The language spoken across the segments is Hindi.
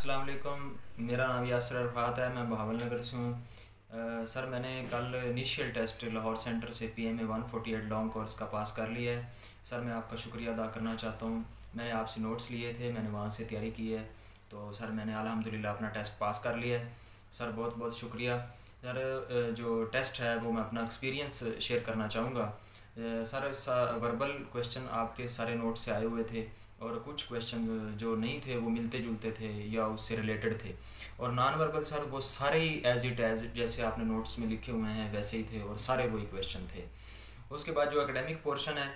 अस्सलाम वालेकुम मेरा नाम यासर अरफात है, मैं बहावल नगर से हूँ। सर, मैंने कल इनिशियल टेस्ट लाहौर सेंटर से P M A one forty eight long course का पास कर लिया है। सर, मैं आपका शुक्रिया अदा करना चाहता हूँ। मैंने आपसे नोट्स लिए थे, मैंने वहाँ से तैयारी की है। तो सर, मैंने अल्हम्दुलिल्लाह अपना टेस्ट पास कर लिया है। सर बहुत बहुत शुक्रिया। सर जो टेस्ट है, वो मैं अपना एक्सपीरियंस शेयर करना चाहूँगा। सर वर्बल क्वेश्चन आपके सारे नोट से आए हुए थे। और कुछ क्वेश्चन जो नहीं थे, वो मिलते जुलते थे या उससे रिलेटेड थे। और नॉन वर्बल सर वो सारे ही एज इट एज जैसे आपने नोट्स में लिखे हुए हैं, वैसे ही थे और सारे वही क्वेश्चन थे। उसके बाद जो एकेडमिक पोर्शन है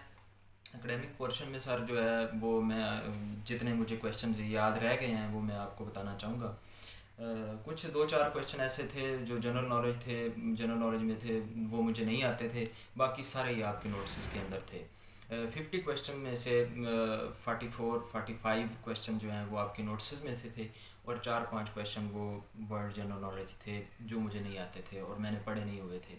एकेडमिक पोर्शन में सर जो है, वो मैं, जितने मुझे क्वेश्चन याद रह गए हैं, वो मैं आपको बताना चाहूँगा। कुछ दो चार क्वेश्चन ऐसे थे जो जनरल नॉलेज थे जनरल नॉलेज में थे, वो मुझे नहीं आते थे, बाकी सारे ही आपके नोट्स के अंदर थे। फिफ्टी क्वेश्चन में से forty four forty five question जो हैं वो आपके नोट्स में से थे और चार पाँच क्वेश्चन वो वर्ल्ड जनरल नॉलेज थे जो मुझे नहीं आते थे और मैंने पढ़े नहीं हुए थे।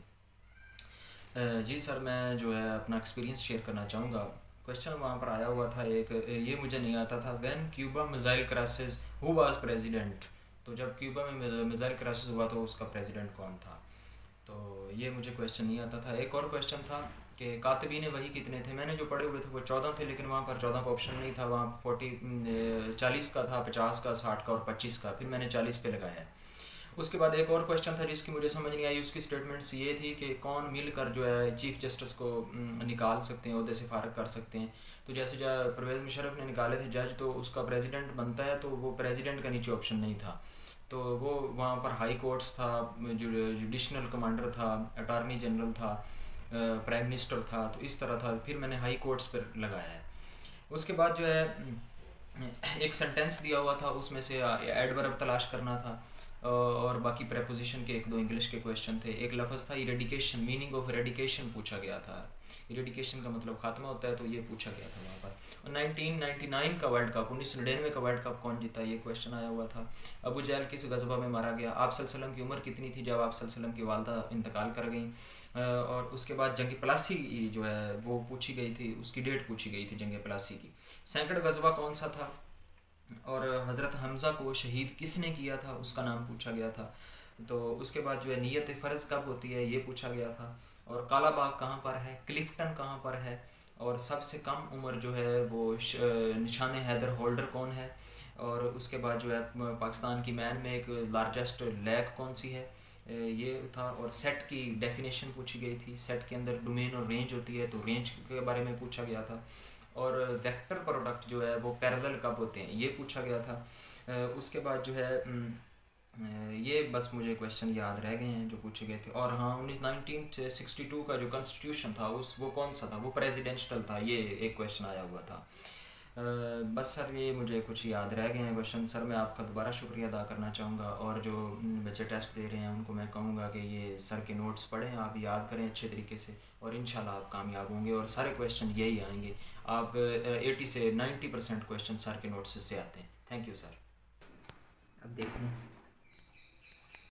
जी सर, मैं जो है अपना एक्सपीरियंस शेयर करना चाहूँगा। क्वेश्चन वहाँ पर आया हुआ था एक, ये मुझे नहीं आता था। When Cuba missile crisis who was president तो जब क्यूबा में मिज़ाइल क्राइसिस हुआ तो उसका प्रेसिडेंट कौन था? तो ये मुझे क्वेश्चन नहीं आता था। एक और क्वेश्चन था कि कातबी ने वही कितने थे? मैंने जो पढ़े हुए थे वो चौदह थे, लेकिन वहाँ पर चौदह का ऑप्शन नहीं था। वहाँ फोर्टी चालीस का था, पचास का, साठ का और पच्चीस का। फिर मैंने चालीस पे लगाया। उसके बाद एक और क्वेश्चन था जिसकी मुझे समझ नहीं आई। उसकी स्टेटमेंट्स ये थी कि कौन मिलकर जो है चीफ जस्टिस को निकाल सकते हैं अहदे से फारग कर सकते हैं। तो जैसे जब परवेज़ मुशरफ ने निकाले थे जज तो उसका प्रेसिडेंट बनता है तो वो प्रेसिडेंट का नीचे ऑप्शन नहीं था। तो वो वहाँ पर हाई कोर्ट्स था जुडिशनल कमांडर था अटारनी जनरल था प्राइम मिनिस्टर था तो इस तरह था, फिर मैंने हाई कोर्ट्स पर लगाया है। उसके बाद जो है, एक सेंटेंस दिया हुआ था, उसमें से एडवर्ब तलाश करना था। और बाकी प्रेपोजिशन के एक दो इंग्लिश के क्वेश्चन थे। एक लफ्ज़ था इरेडिकेशन मीनिंग ऑफ़ इरेडिकेशन पूछा गया था। इरेडिकेशन का मतलब खात्मा होता है तो ये पूछा गया था वहाँ पर। और 1999 का वर्ल्ड कप उन्नीस सौ निन्यानवे का वर्ल्ड कप कौन जीता, ये क्वेश्चन आया हुआ था। अबू जैल किस गजबा में मारा गया। आप सल्लम की उम्र कितनी थी जब आप सल्लम की वालदा इंतकाल कर गई? और उसके बाद जंग प्लासी जो है, वो पूछी गई थी, उसकी डेट पूछी गई थी जंग प्लासी की। सैकड़ गजबा कौन सा था? और हज़रत हमज़ा को शहीद किसने किया था, उसका नाम पूछा गया था। तो उसके बाद जो है नीयत फ़र्ज़ कब होती है, ये पूछा गया था। और काला बाग कहाँ पर है, क्लिफ्टन कहाँ पर है, और सबसे कम उम्र जो है वो निशान हैदर होल्डर कौन है? और उसके बाद जो है पाकिस्तान की मैन में एक लार्जेस्ट लैक कौन सी है? ये था। और सेट की डेफिनेशन पूछी गई थी। सेट के अंदर डोमेन और रेंज होती है तो रेंज के बारे में पूछा गया था। और वेक्टर प्रोडक्ट जो है वो पैरेलल कब होते हैं, ये पूछा गया था। उसके बाद जो है ये बस मुझे क्वेश्चन याद रह गए हैं जो पूछे गए थे। और हाँ उन्नीस नाइनटीन सिक्सटी टू का जो कॉन्स्टिट्यूशन था, उस वो कौन सा था? वो प्रेसिडेंशियल था, ये एक क्वेश्चन आया हुआ था। बस सर, ये मुझे कुछ याद रह गए हैं क्वेश्चन सर, मैं आपका दोबारा शुक्रिया अदा करना चाहूँगा और जो बच्चे टेस्ट दे रहे हैं, उनको मैं कहूँगा कि ये सर के नोट्स पढ़ें, आप याद करें अच्छे तरीके से और इन आप कामयाब होंगे और सारे क्वेश्चन यही आएँगे. आप एटी से नाइन्टी परसेंट क्वेश्चन सर के नोट्स से आते हैं. थैंक यू सर अब देखो